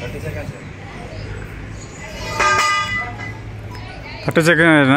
thirty seconds thirty second